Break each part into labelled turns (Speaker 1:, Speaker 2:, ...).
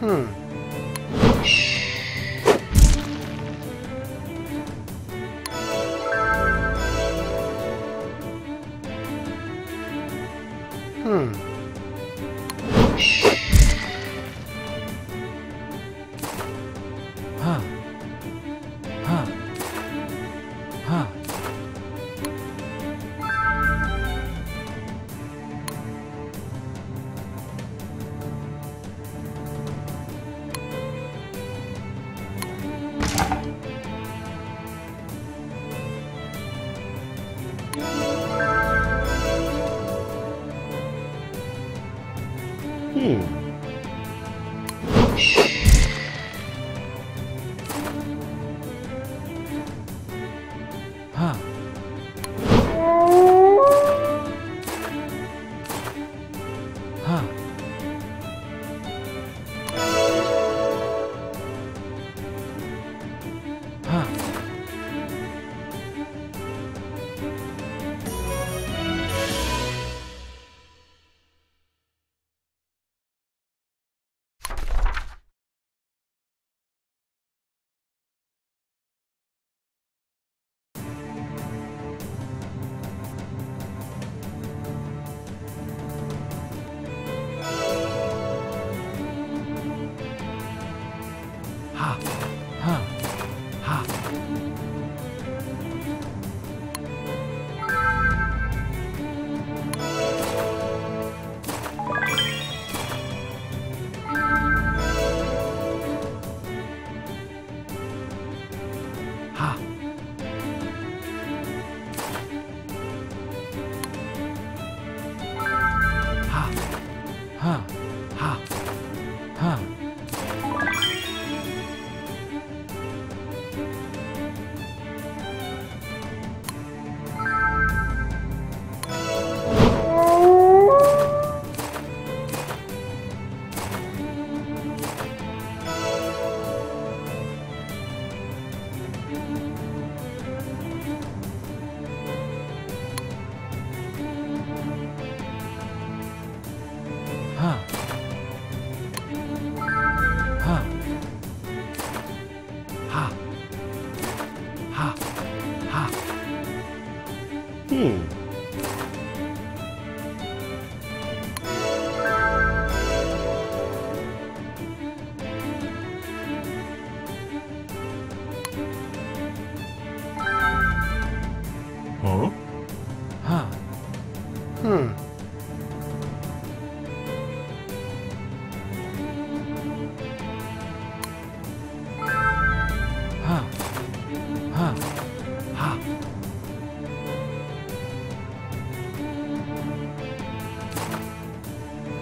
Speaker 1: Hmm.
Speaker 2: 看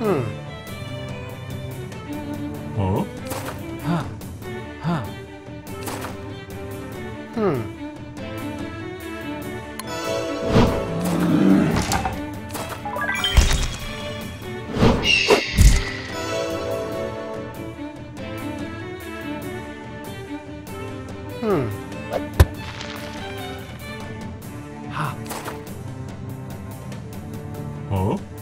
Speaker 2: 응. 어? 하.
Speaker 1: 하. 응. 응.
Speaker 2: 하.
Speaker 1: 어?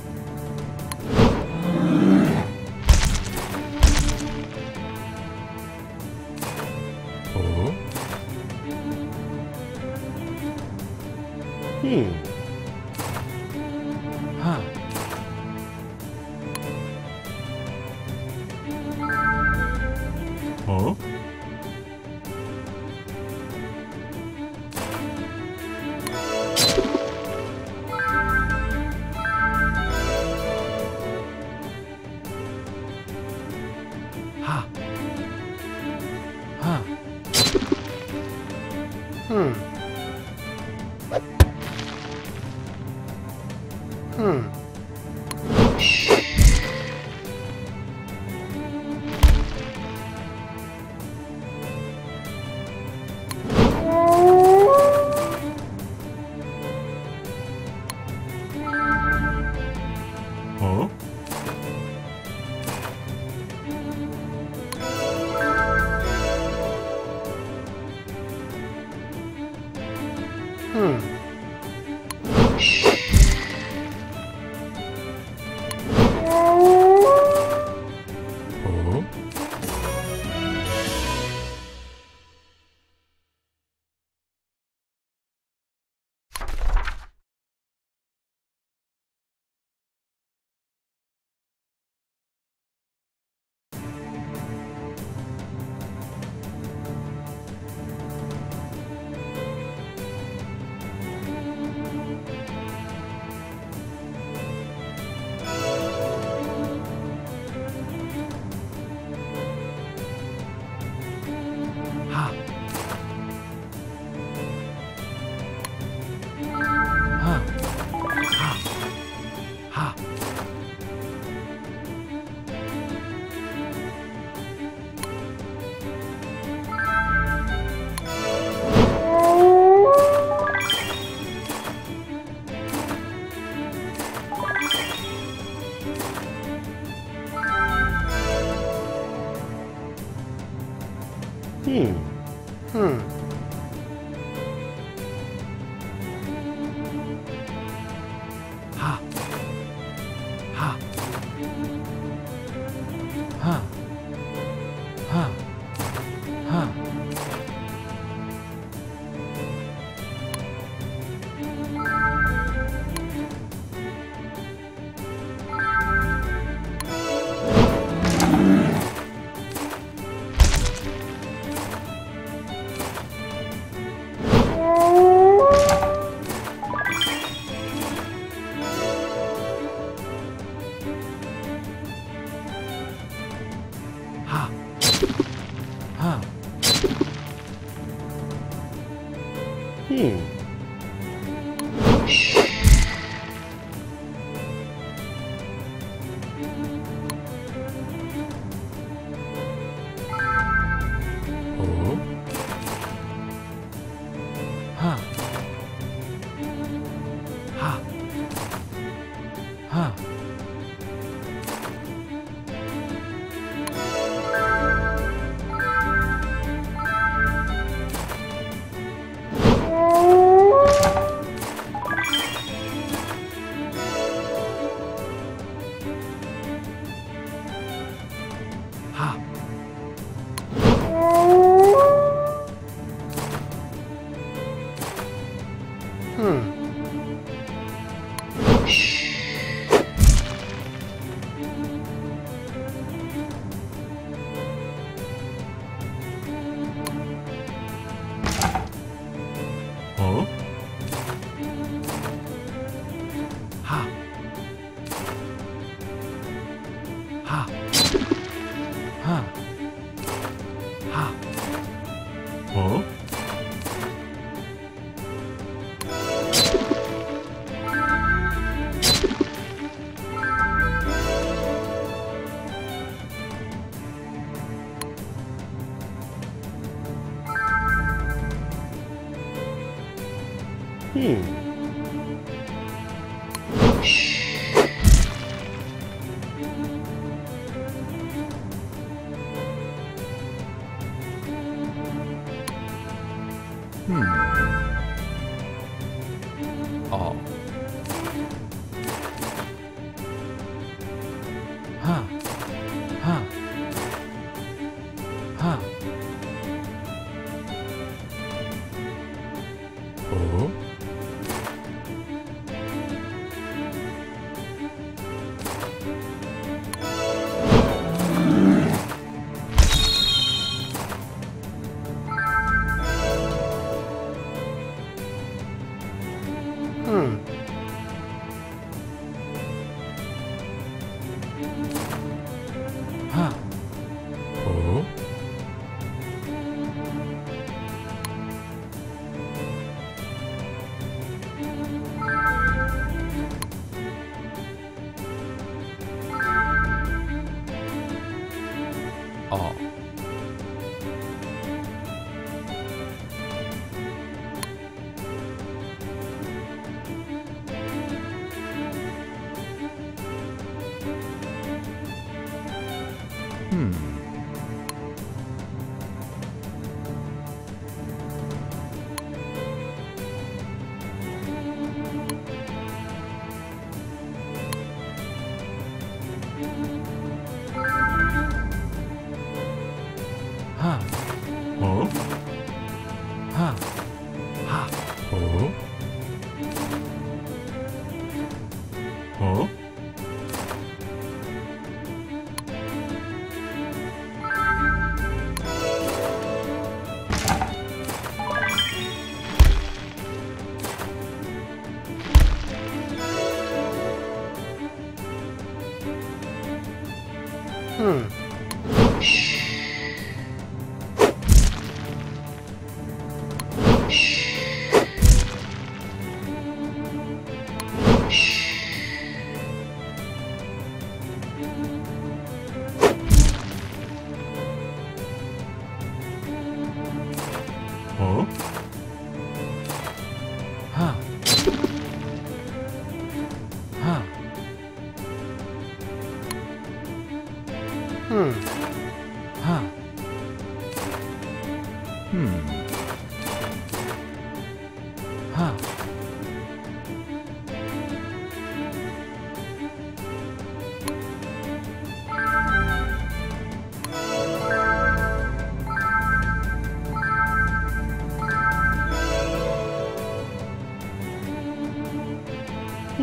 Speaker 2: 啊。嗯嗯。
Speaker 1: はあはあ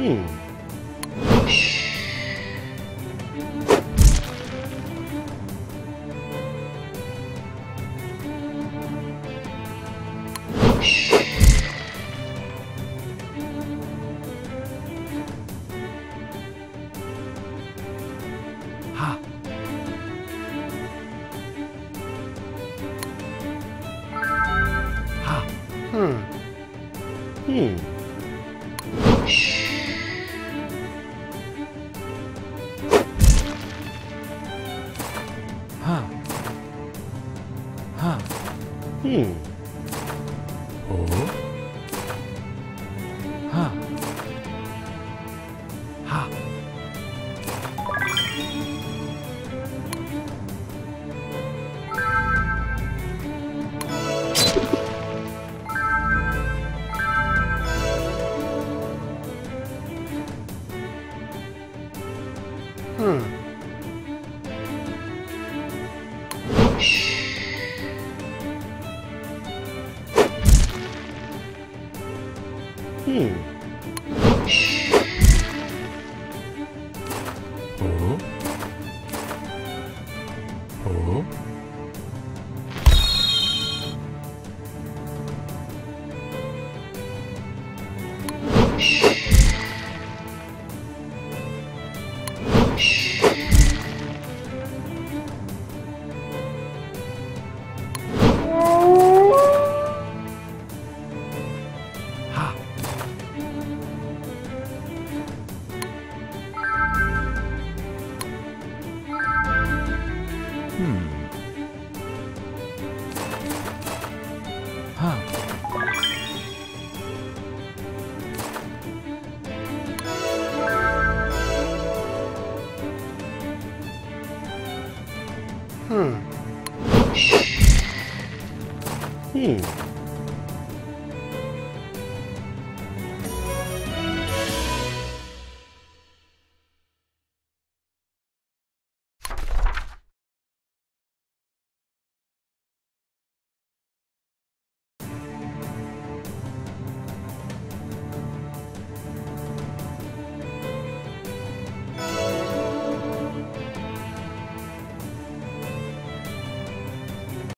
Speaker 1: あ。うん。はあはうん。う